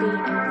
You.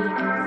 Thank you.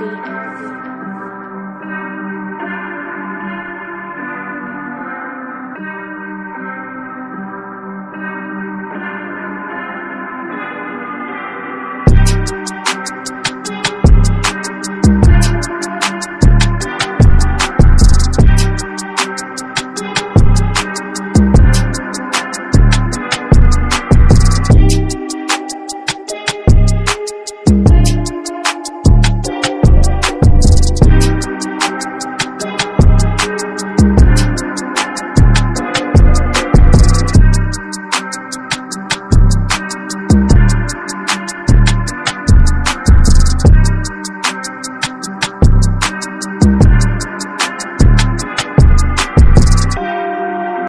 beings.